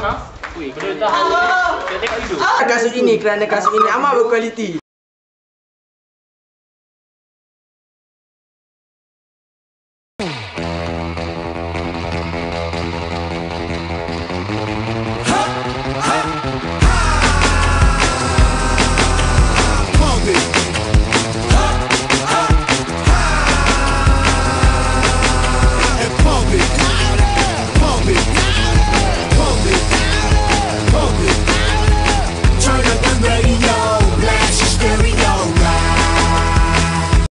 Amar. Wih, betul tahan. Halo. Kita tengok video. Kasut ini kerana kasut ini amat berkualiti.